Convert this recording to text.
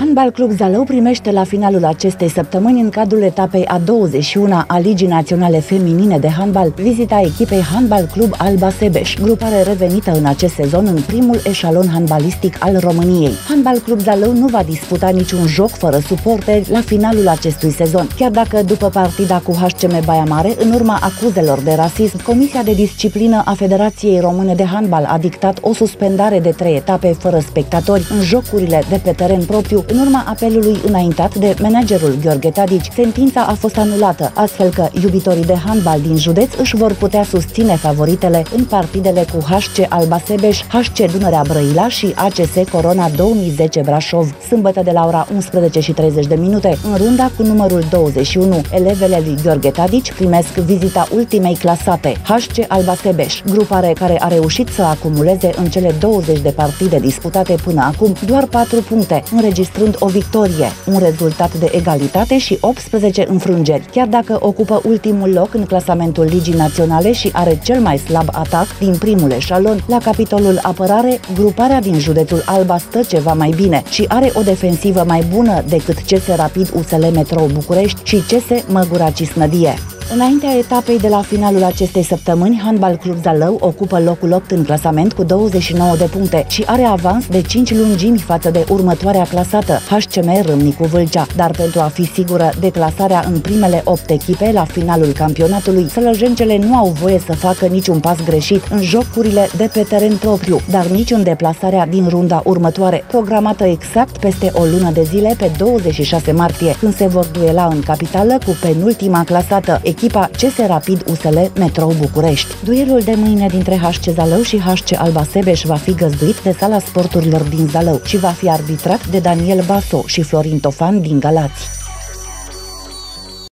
Handbal Club Zalău primește la finalul acestei săptămâni în cadrul etapei a 21 a Ligii Naționale Feminine de Handbal vizita echipei Handbal Club Alba Sebeș, grupare revenită în acest sezon în primul eșalon handbalistic al României. Handbal Club Zalău nu va disputa niciun joc fără suporteri la finalul acestui sezon, chiar dacă după partida cu HCM Baia Mare, în urma acuzelor de rasism, Comisia de Disciplină a Federației Române de Handbal a dictat o suspendare de trei etape fără spectatori în jocurile de pe teren propriu în urma apelului înaintat de managerul Gheorghe Tadici, sentința a fost anulată, astfel că iubitorii de handbal din județ își vor putea susține favoritele în partidele cu HC Alba Sebeș, HC Dunărea Brăila și ACS Corona 2010 Brașov. Sâmbătă de la ora 11 și 30 de minute, în runda cu numărul 21, elevele lui Gheorghe Tadici primesc vizita ultimei clasate, HC Alba Sebeș, grupare care a reușit să acumuleze în cele 20 de partide disputate până acum doar 4 puncte, înregistrând înregistrând o victorie, un rezultat de egalitate și 18 înfrângeri. Chiar dacă ocupă ultimul loc în clasamentul Ligii Naționale și are cel mai slab atac din primul eșalon, la capitolul apărare, gruparea din județul Alba stă ceva mai bine și are o defensivă mai bună decât CS Rapid USL Metro București și CS Măgura Cisnădie. Înaintea etapei de la finalul acestei săptămâni, Handbal Club Zalău ocupă locul 8 în clasament cu 29 de puncte și are avans de 5 lungimi față de următoarea clasată, HCM Râmnicu Vâlcea. Dar pentru a fi sigură de clasarea în primele 8 echipe la finalul campionatului, sălăjencele nu au voie să facă niciun pas greșit în jocurile de pe teren propriu, dar nici în deplasarea din runda următoare, programată exact peste o lună de zile pe 26 martie, când se vor duela în capitală cu penultima clasată, echipa CS Rapid USL Metrou București. Duelul de mâine dintre HC Zalău și HC Alba Sebeș va fi găzduit de Sala Sporturilor din Zalău și va fi arbitrat de Daniel Baso și Florin Tofan din Galați.